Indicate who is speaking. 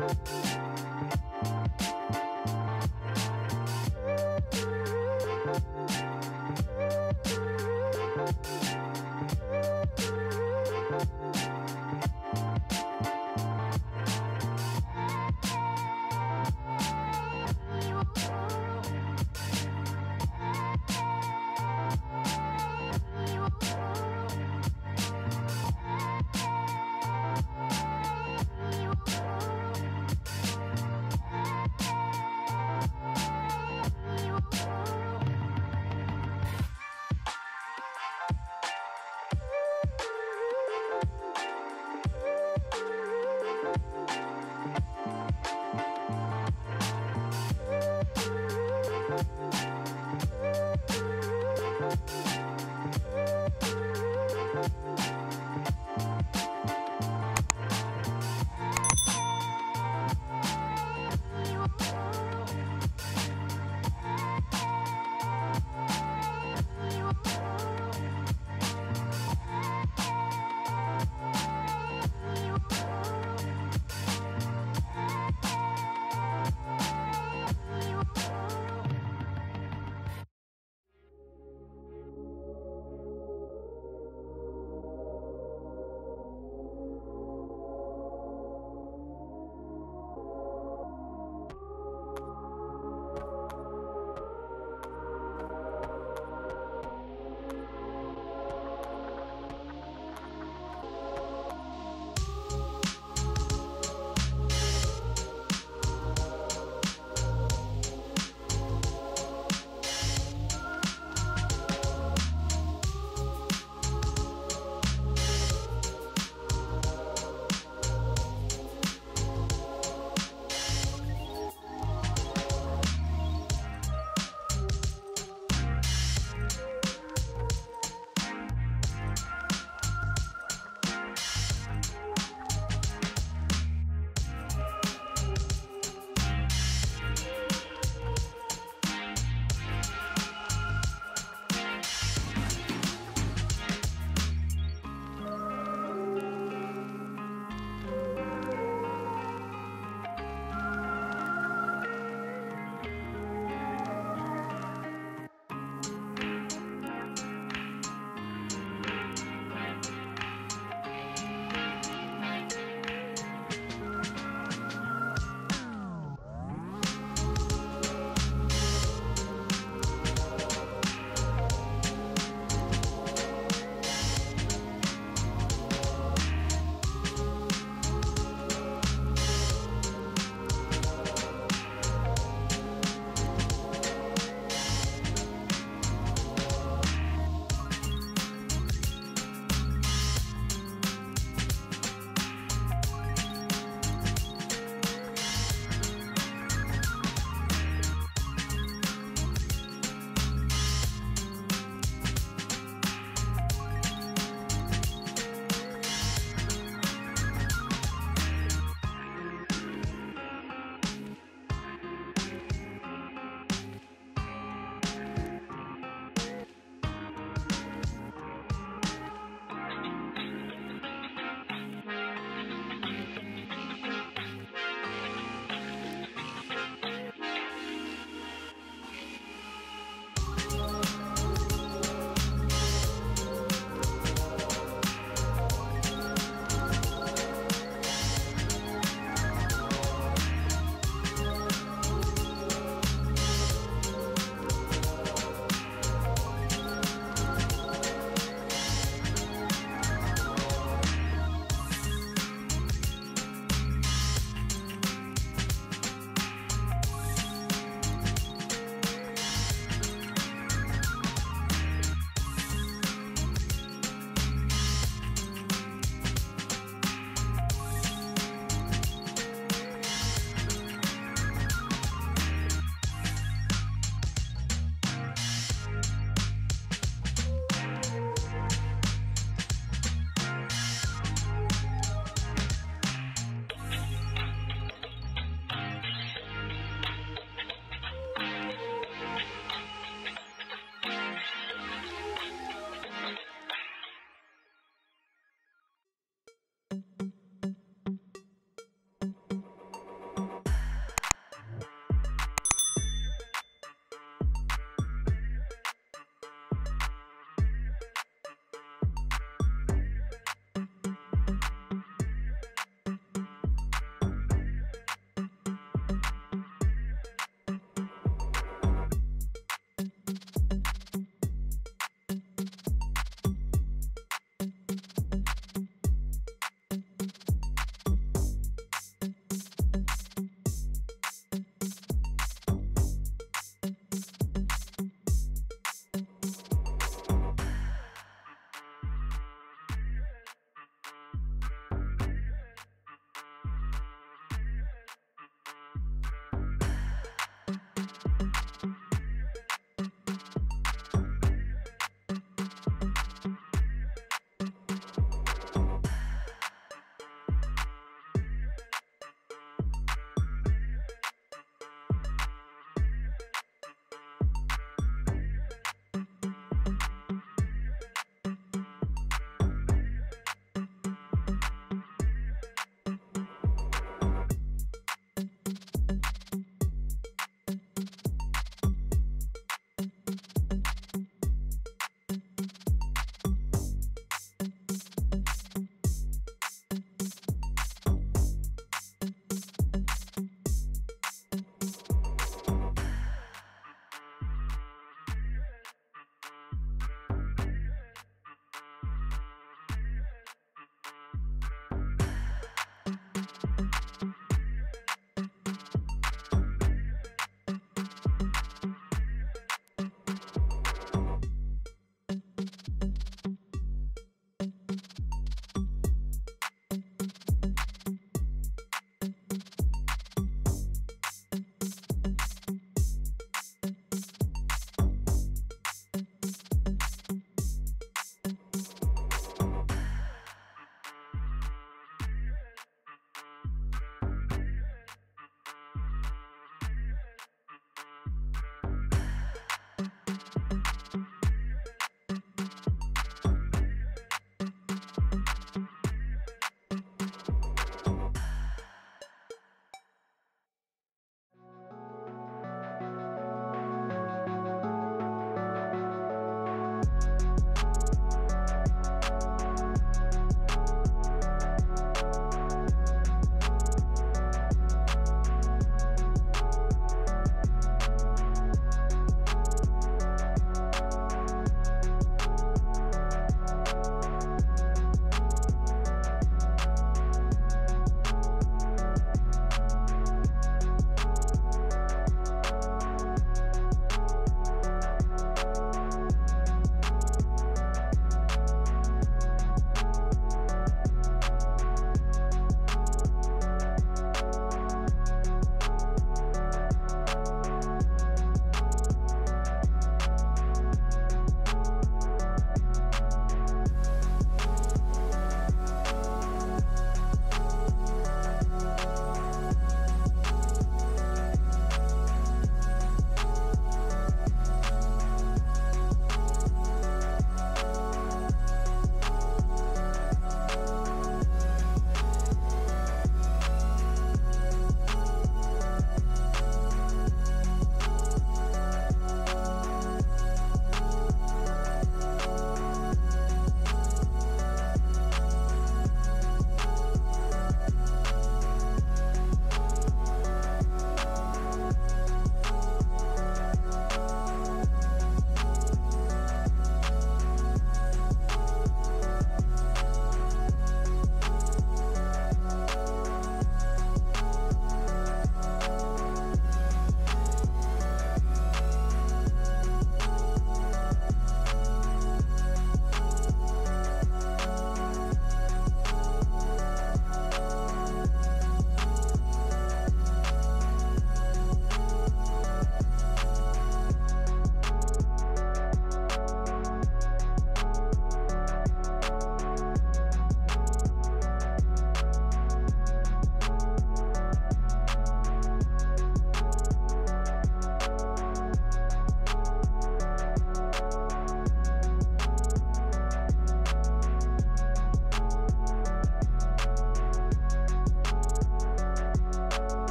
Speaker 1: Bye.